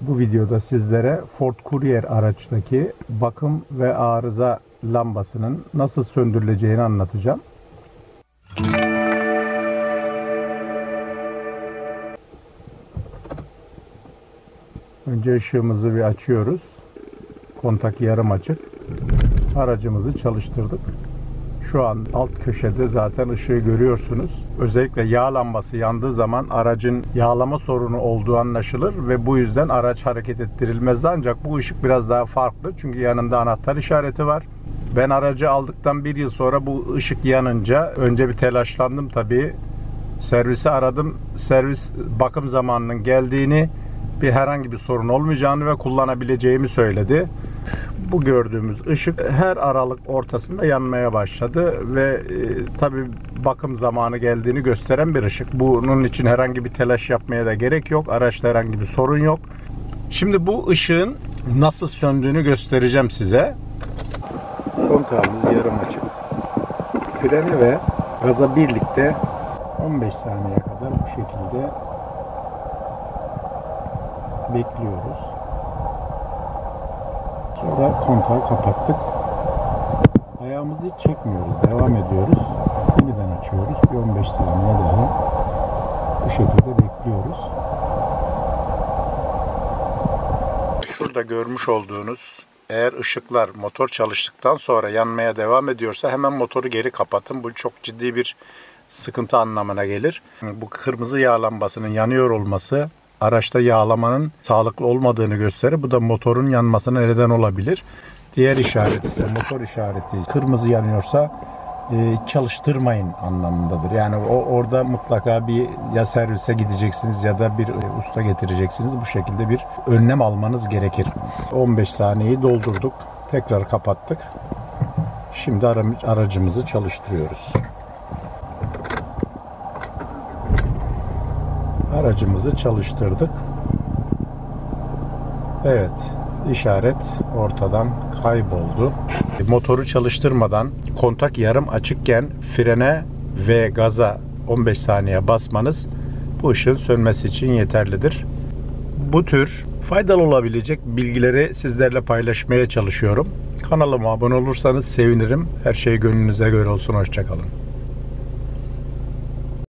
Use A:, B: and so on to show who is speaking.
A: Bu videoda sizlere Ford Courier araçtaki bakım ve arıza lambasının nasıl söndürüleceğini anlatacağım. Önce ışığımızı bir açıyoruz. Kontak yarım açık. Aracımızı çalıştırdık. Şu an alt köşede zaten ışığı görüyorsunuz. Özellikle yağ lambası yandığı zaman aracın yağlama sorunu olduğu anlaşılır ve bu yüzden araç hareket ettirilmez. Ancak bu ışık biraz daha farklı çünkü yanında anahtar işareti var. Ben aracı aldıktan bir yıl sonra bu ışık yanınca önce bir telaşlandım tabii. Servisi aradım. Servis bakım zamanının geldiğini, bir herhangi bir sorun olmayacağını ve kullanabileceğimi söyledi bu gördüğümüz ışık her aralık ortasında yanmaya başladı ve e, tabi bakım zamanı geldiğini gösteren bir ışık. Bunun için herhangi bir telaş yapmaya da gerek yok. Araçta herhangi bir sorun yok. Şimdi bu ışığın nasıl söndüğünü göstereceğim size. Kontağımız yarım açık. Freni ve gaza birlikte 15 saniye kadar bu şekilde bekliyoruz. Sonra kontağı kapattık. Ayağımızı hiç çekmiyoruz. Devam ediyoruz. Yeniden açıyoruz. Bir 15 saniye daha bu şekilde bekliyoruz. Şurada görmüş olduğunuz eğer ışıklar motor çalıştıktan sonra yanmaya devam ediyorsa hemen motoru geri kapatın. Bu çok ciddi bir sıkıntı anlamına gelir. Bu kırmızı yağ lambasının yanıyor olması araçta yağlamanın sağlıklı olmadığını gösterir. Bu da motorun yanmasına neden olabilir. Diğer işaret ise motor işareti kırmızı yanıyorsa e, çalıştırmayın anlamındadır. Yani o orada mutlaka bir ya servise gideceksiniz ya da bir e, usta getireceksiniz. Bu şekilde bir önlem almanız gerekir. 15 saniyeyi doldurduk. Tekrar kapattık. Şimdi aracımızı çalıştırıyoruz. Aracımızı çalıştırdık. Evet, işaret ortadan kayboldu. Motoru çalıştırmadan kontak yarım açıkken frene ve gaza 15 saniye basmanız bu ışığın sönmesi için yeterlidir. Bu tür faydalı olabilecek bilgileri sizlerle paylaşmaya çalışıyorum. Kanalıma abone olursanız sevinirim. Her şey gönlünüze göre olsun. Hoşçakalın.